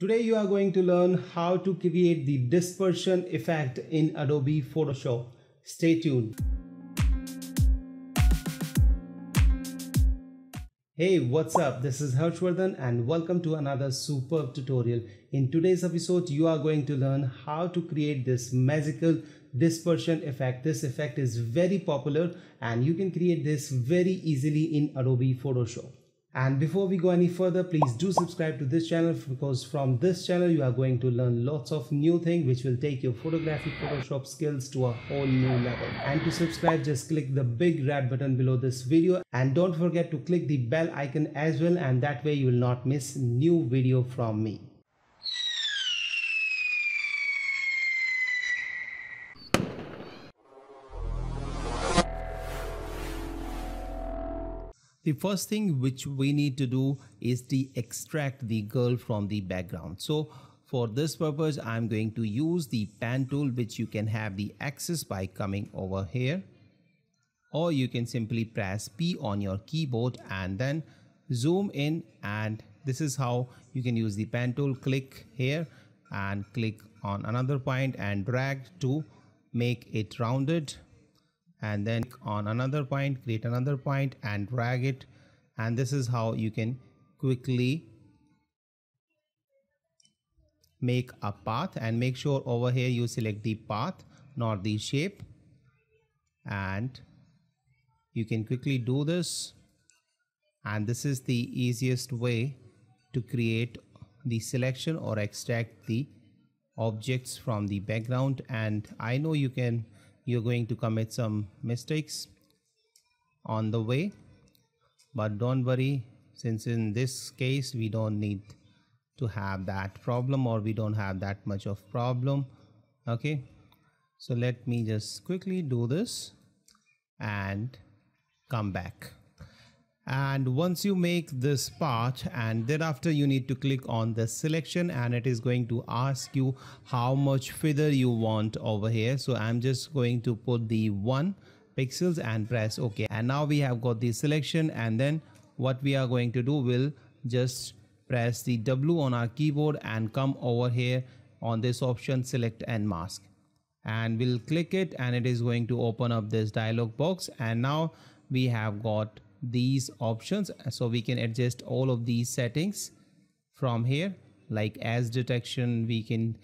Today you are going to learn how to create the dispersion effect in Adobe Photoshop. Stay tuned. Hey, what's up? This is Harshvardhan and welcome to another superb tutorial. In today's episode, you are going to learn how to create this magical dispersion effect. This effect is very popular and you can create this very easily in Adobe Photoshop. And before we go any further, please do subscribe to this channel because from this channel you are going to learn lots of new things which will take your photographic Photoshop skills to a whole new level. And to subscribe, just click the big red button below this video and don't forget to click the bell icon as well and that way you will not miss new video from me. The first thing which we need to do is to extract the girl from the background. So for this purpose i'm going to use the pen tool which you can have the access by coming over here. Or you can simply press p on your keyboard and then zoom in. And this is how you can use the pen tool. Click here and click on another point and drag to make it rounded and then on another point create another point and drag it. And this is how you can quickly make a path and make sure over here you select the path not the shape. And you can quickly do this. And this is the easiest way to create the selection or extract the objects from the background. And I know you can you're going to commit some mistakes on the way. But don't worry since in this case we don't need to have that problem or we don't have that much of problem okay? So let me just quickly do this and come back and once you make this part and thereafter you need to click on the selection and it is going to ask you how much feather you want over here. So i'm just going to put the one pixels and press ok. And now we have got the selection and then what we are going to do will just press the w on our keyboard and come over here on this option select and mask. And we'll click it and it is going to open up this dialog box. And now we have got these options. So we can adjust all of these settings from here. Like as detection we can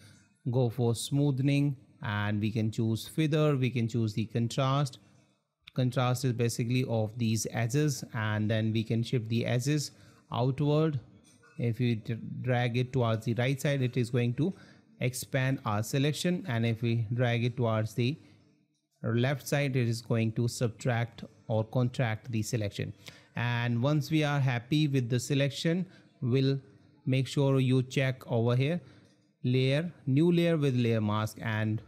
go for smoothing and we can choose feather we can choose the contrast. Contrast is basically of these edges and then we can shift the edges outward. If you drag it towards the right side it is going to expand our selection. And if we drag it towards the left side it is going to subtract or contract the selection. And once we are happy with the selection we'll make sure you check over here layer new layer with layer mask and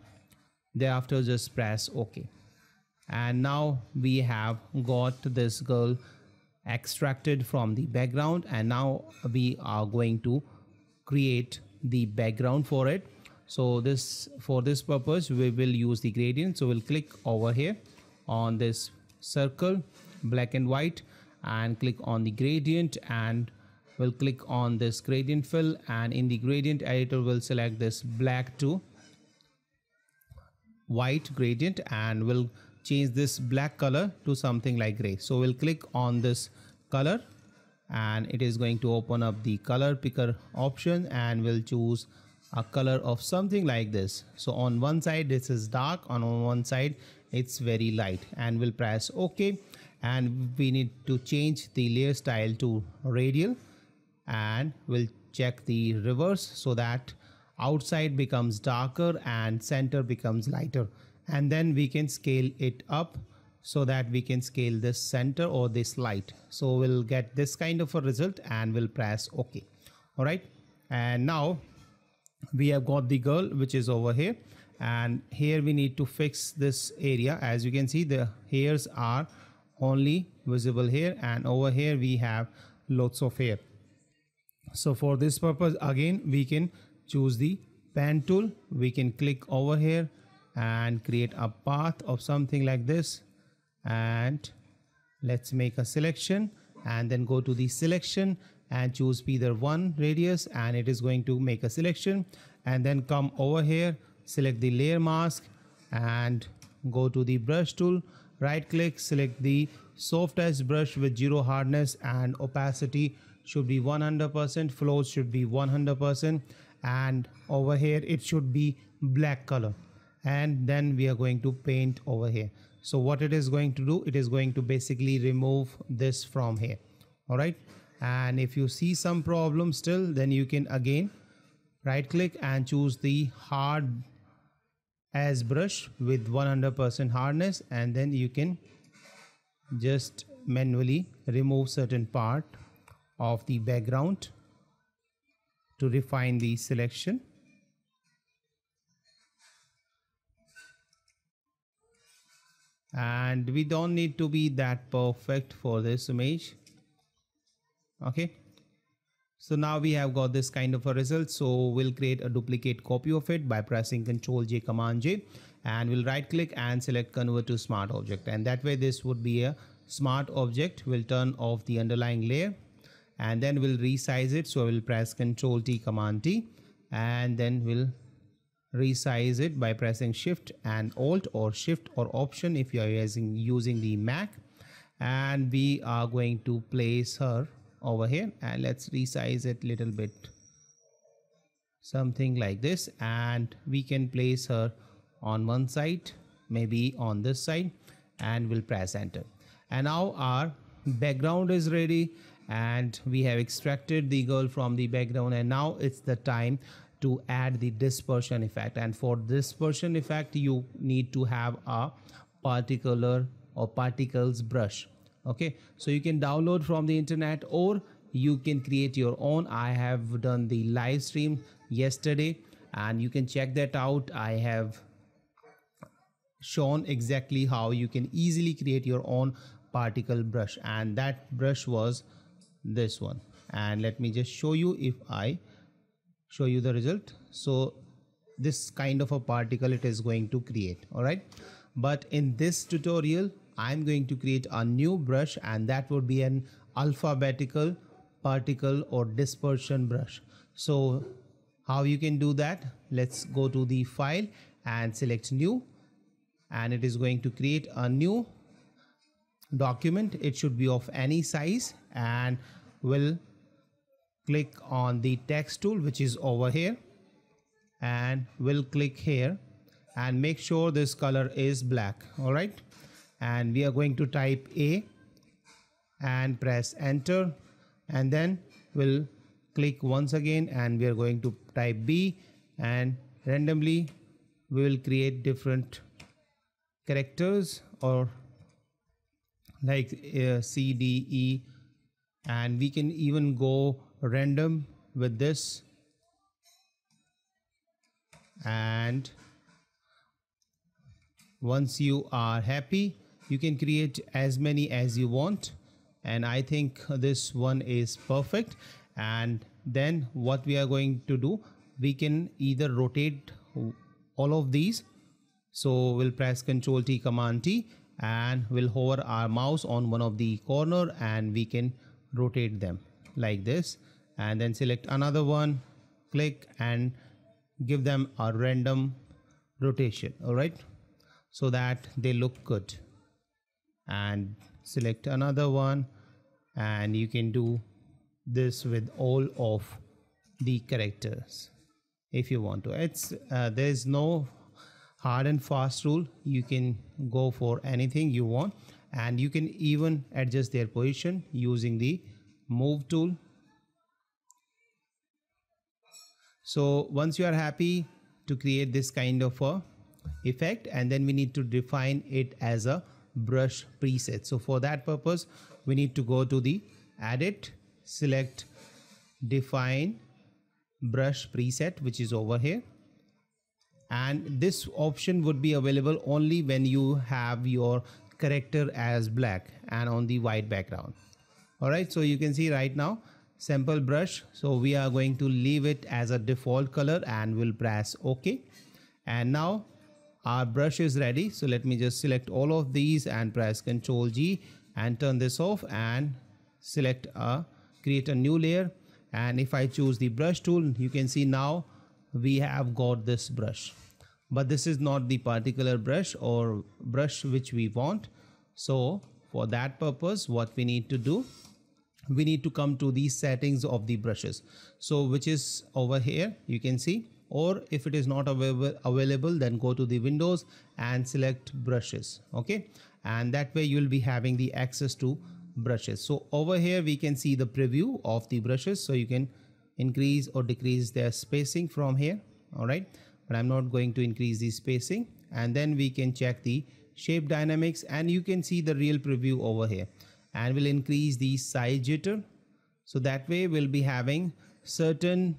thereafter just press ok. And now we have got this girl extracted from the background and now we are going to create the background for it. So this for this purpose we will use the gradient. So we'll click over here on this circle black and white and click on the gradient and we'll click on this gradient fill. And in the gradient editor we'll select this black to white gradient and we'll change this black color to something like gray. So we'll click on this color and it is going to open up the color picker option and we'll choose a color of something like this. So on one side this is dark. On one side it's very light. And we'll press ok. And we need to change the layer style to radial. And we'll check the reverse so that outside becomes darker and center becomes lighter. And then we can scale it up so that we can scale this center or this light. So we'll get this kind of a result and we'll press ok. All right and now we have got the girl which is over here. And here we need to fix this area. As you can see the hairs are only visible here. And over here we have lots of hair. So for this purpose again we can choose the pen tool. We can click over here and create a path of something like this. And let's make a selection and then go to the selection and choose either one radius and it is going to make a selection. And then come over here select the layer mask and go to the brush tool. Right click select the soft edge brush with zero hardness and opacity should be 100% flows should be 100% and over here it should be black color. And then we are going to paint over here. So what it is going to do it is going to basically remove this from here. All right and if you see some problem still then you can again right click and choose the hard as brush with 100% hardness. And then you can just manually remove certain part of the background to refine the selection. And we don't need to be that perfect for this image okay? So now we have got this kind of a result. So we'll create a duplicate copy of it by pressing ctrl j command j and we'll right click and select convert to smart object. And that way this would be a smart object. We'll turn off the underlying layer and then we'll resize it. So we'll press ctrl t command t and then we'll resize it by pressing shift and alt or shift or option if you are using using the mac. And we are going to place her over here and let's resize it little bit. Something like this and we can place her on one side maybe on this side and we'll press enter. And now our background is ready and we have extracted the girl from the background and now it's the time to add the dispersion effect. And for dispersion effect you need to have a particular or particles brush okay? So you can download from the internet or you can create your own. I have done the live stream yesterday and you can check that out. I have shown exactly how you can easily create your own particle brush. And that brush was this one. And let me just show you if i show you the result. So this kind of a particle it is going to create. All right? But in this tutorial i'm going to create a new brush and that would be an alphabetical particle or dispersion brush. So how you can do that? Let's go to the file and select new. And it is going to create a new document. It should be of any size and will click on the text tool which is over here. And we'll click here and make sure this color is black. All right and we are going to type a and press enter. And then we'll click once again and we are going to type b. And randomly we will create different characters or like uh, c d e. And we can even go random with this. And once you are happy you can create as many as you want. And I think this one is perfect. And then what we are going to do we can either rotate all of these. So we'll press ctrl T command T and we'll hover our mouse on one of the corner and we can rotate them like this. And then select another one click and give them a random rotation all right? So that they look good and select another one. And you can do this with all of the characters if you want to. It's uh, there's no hard and fast rule. You can go for anything you want. And you can even adjust their position using the move tool. So once you are happy to create this kind of a effect and then we need to define it as a brush preset. So for that purpose we need to go to the edit select define brush preset which is over here. And this option would be available only when you have your character as black and on the white background. All right so you can see right now sample brush. So we are going to leave it as a default color and we'll press ok. And now our brush is ready so let me just select all of these and press ctrl g and turn this off and select a create a new layer. And if I choose the brush tool you can see now we have got this brush. But this is not the particular brush or brush which we want. So for that purpose what we need to do we need to come to the settings of the brushes. So which is over here you can see or if it is not available available then go to the windows and select brushes okay? And that way you will be having the access to brushes. So over here we can see the preview of the brushes. So you can increase or decrease their spacing from here all right? But i'm not going to increase the spacing. And then we can check the shape dynamics and you can see the real preview over here. And we'll increase the size jitter. So that way we'll be having certain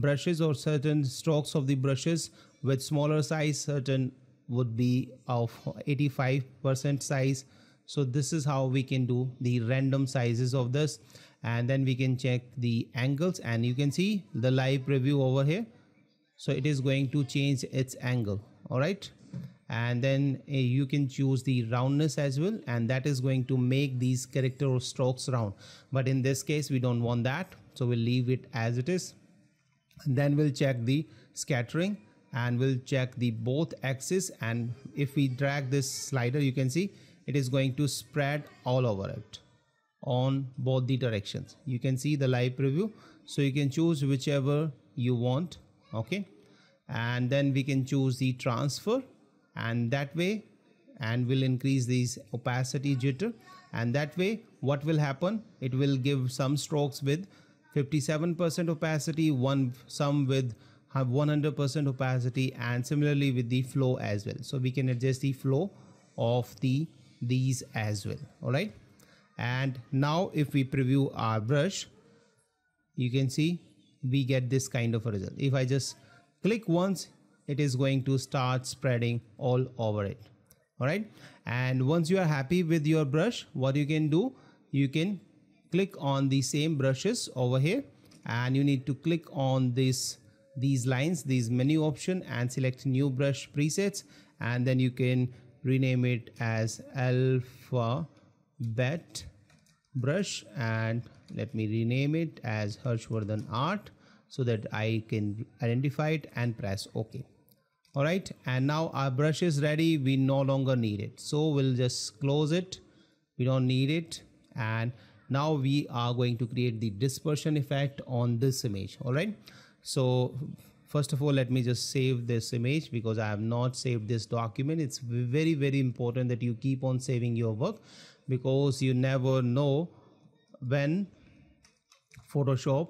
brushes or certain strokes of the brushes with smaller size certain would be of 85% size. So this is how we can do the random sizes of this. And then we can check the angles. And you can see the live preview over here. So it is going to change its angle. All right? And then uh, you can choose the roundness as well. And that is going to make these character or strokes round. But in this case we don't want that. So we'll leave it as it is and then we'll check the scattering and we'll check the both axes. And if we drag this slider you can see it is going to spread all over it on both the directions. You can see the live preview. So you can choose whichever you want. Okay. And then we can choose the transfer. And that way and will increase these opacity jitter. And that way what will happen? It will give some strokes with 57% opacity one some with have 100% opacity and similarly with the flow as well. So we can adjust the flow of the these as well all right? And now if we preview our brush you can see we get this kind of a result. If i just click once it is going to start spreading all over it all right? And once you are happy with your brush what you can do you can click on the same brushes over here. And you need to click on this these lines these menu option and select new brush presets. And then you can rename it as alpha bet brush. And let me rename it as Harshvardhan art so that I can identify it and press OK. Alright and now our brush is ready. We no longer need it. So we'll just close it. We don't need it. And now we are going to create the dispersion effect on this image. Alright so first of all let me just save this image because I have not saved this document. It's very very important that you keep on saving your work because you never know when Photoshop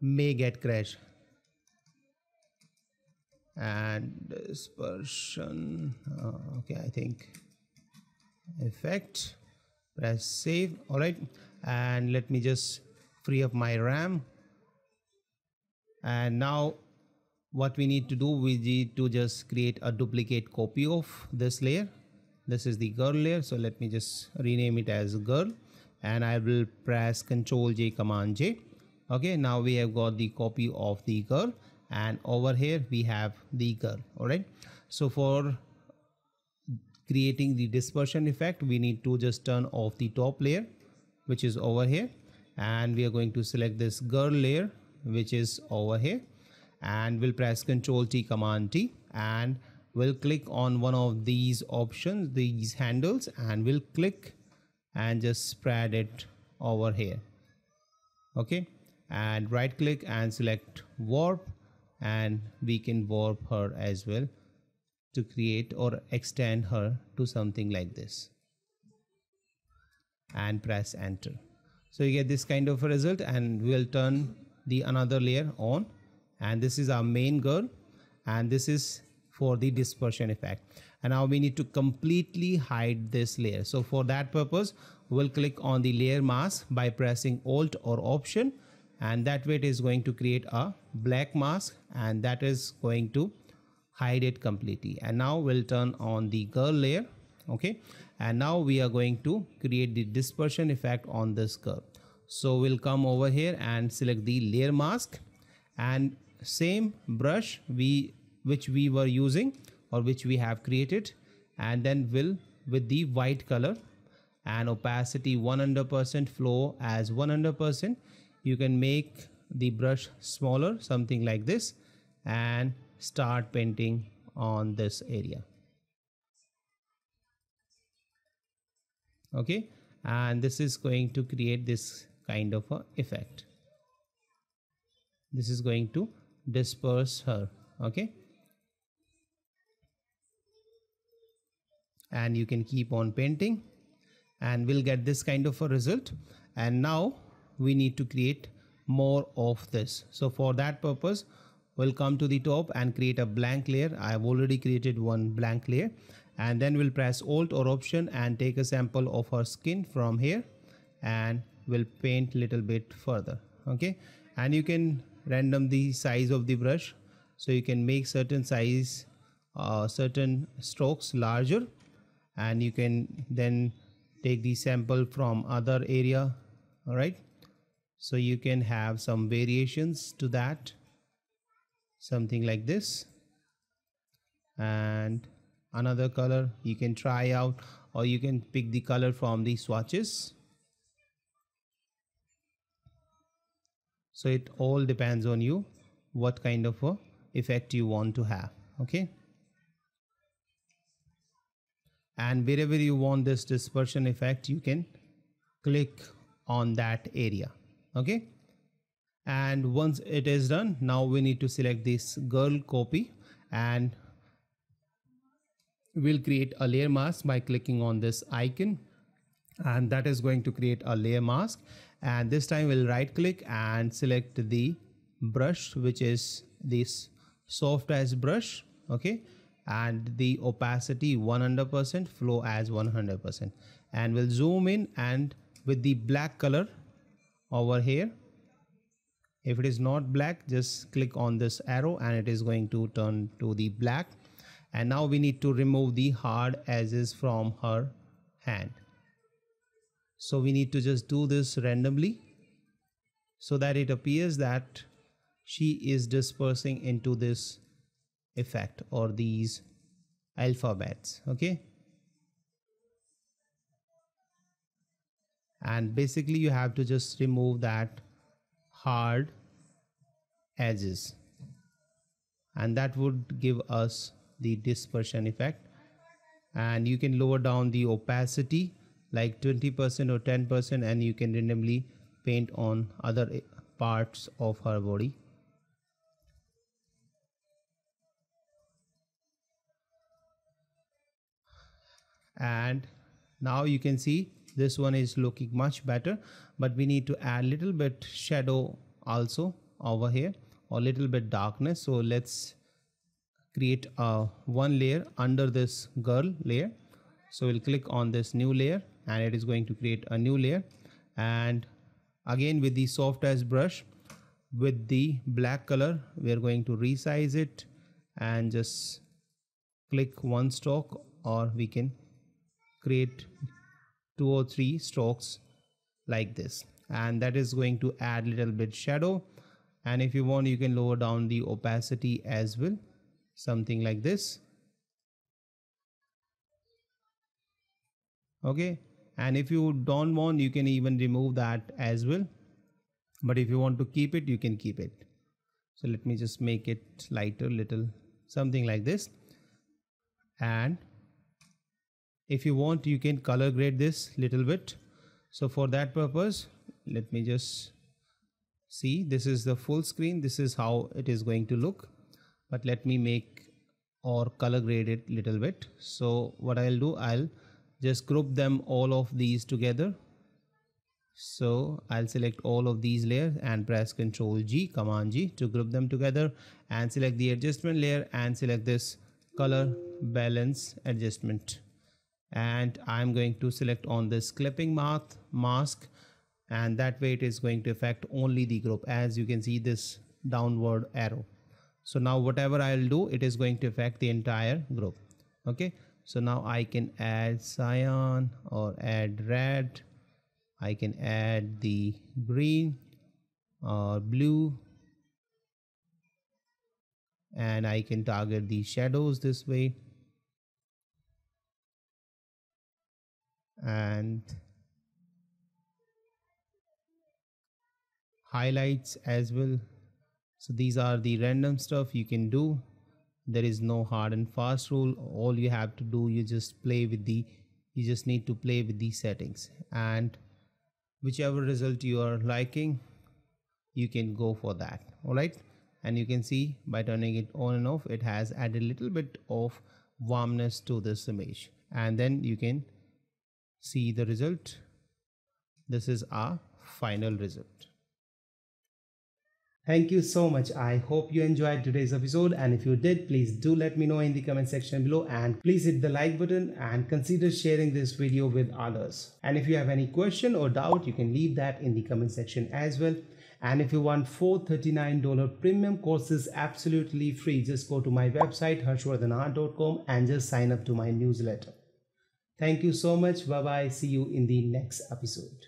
may get crashed. And dispersion uh, okay I think effect press save. All right and let me just free up my RAM. And now what we need to do we need to just create a duplicate copy of this layer. This is the girl layer so let me just rename it as girl. And I will press Ctrl J Command J. Okay now we have got the copy of the girl. And over here we have the girl all right so for creating the dispersion effect we need to just turn off the top layer which is over here. And we are going to select this girl layer which is over here. And we'll press Ctrl T Command T. And we'll click on one of these options these handles. And we'll click and just spread it over here. Okay? And right click and select warp. And we can warp her as well to create or extend her to something like this and press enter. So you get this kind of a result and we'll turn the another layer on. And this is our main girl and this is for the dispersion effect. And now we need to completely hide this layer. So for that purpose we'll click on the layer mask by pressing alt or option. And that way it is going to create a black mask and that is going to hide it completely. And now we'll turn on the girl layer okay? And now we are going to create the dispersion effect on this curve. So we'll come over here and select the layer mask. And same brush we which we were using or which we have created. And then will with the white color and opacity 100% flow as 100% you can make the brush smaller something like this and start painting on this area okay? And this is going to create this kind of a effect. This is going to disperse her okay? And you can keep on painting and we'll get this kind of a result. And now we need to create more of this. So for that purpose we'll come to the top and create a blank layer. I have already created one blank layer and then we'll press alt or option and take a sample of her skin from here and we'll paint little bit further okay? And you can random the size of the brush. So you can make certain size uh, certain strokes larger and you can then take the sample from other area all right? So you can have some variations to that. Something like this. And another color. You can try out or you can pick the color from the swatches. So it all depends on you what kind of a effect you want to have okay? And wherever you want this dispersion effect you can click on that area okay? And once it is done now we need to select this girl copy and we'll create a layer mask by clicking on this icon. And that is going to create a layer mask. And this time we'll right click and select the brush which is this soft as brush okay? And the opacity 100% flow as 100% and we'll zoom in and with the black color over here if it is not black just click on this arrow and it is going to turn to the black and now we need to remove the hard edges from her hand. So we need to just do this randomly so that it appears that she is dispersing into this effect or these alphabets okay? And basically you have to just remove that hard edges. And that would give us the dispersion effect. And you can lower down the opacity like 20% or 10% and you can randomly paint on other eh, parts of her body. And now you can see this one is looking much better but we need to add little bit shadow also over here or little bit darkness. So let's create a one layer under this girl layer. So we'll click on this new layer and it is going to create a new layer. And again with the soft as brush with the black color we are going to resize it and just click one stroke or we can create two or three strokes like this. And that is going to add little bit shadow. And if you want you can lower down the opacity as well something like this. Okay? And if you don't want you can even remove that as well. But if you want to keep it you can keep it. So let me just make it lighter little something like this. And if you want you can color grade this little bit. So for that purpose let me just see. This is the full screen. This is how it is going to look but let me make or color grade it little bit. So what I'll do I'll just group them all of these together. So I'll select all of these layers and press ctrl G command G to group them together and select the adjustment layer and select this color balance adjustment. And I'm going to select on this clipping mask mask and that way it is going to affect only the group as you can see this downward arrow so now whatever I'll do it is going to affect the entire group. Okay? So now I can add cyan or add red. I can add the green or blue. And I can target the shadows this way. And highlights as well so these are the random stuff you can do. There is no hard and fast rule. All you have to do you just play with the you just need to play with these settings. And whichever result you are liking you can go for that. All right? And you can see by turning it on and off it has added a little bit of warmness to this image. And then you can see the result. This is our final result Thank you so much. I hope you enjoyed today's episode and if you did, please do let me know in the comment section below and please hit the like button and consider sharing this video with others. And if you have any question or doubt, you can leave that in the comment section as well. And if you want $439 premium courses absolutely free, just go to my website harshvardhanart.com and just sign up to my newsletter. Thank you so much. Bye bye. See you in the next episode.